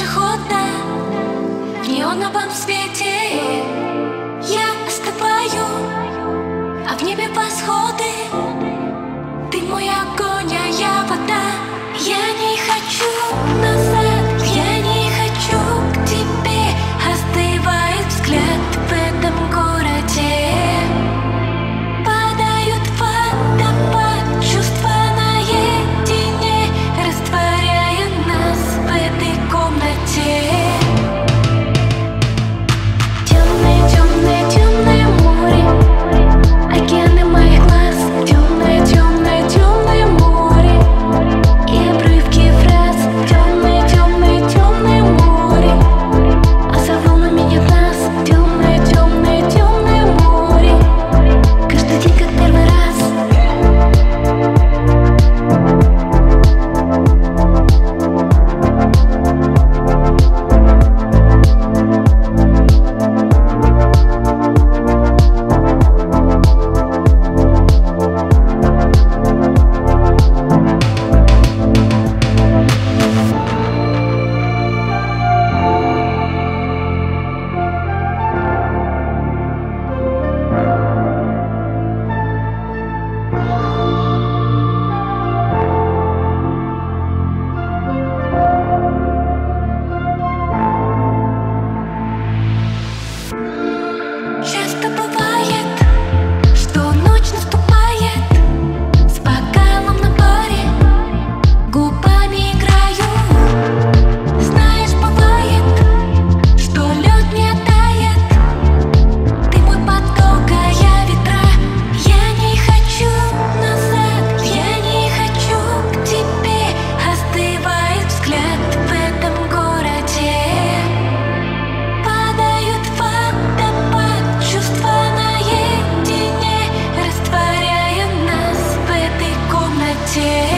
пешехода В неоновом свете. Я shit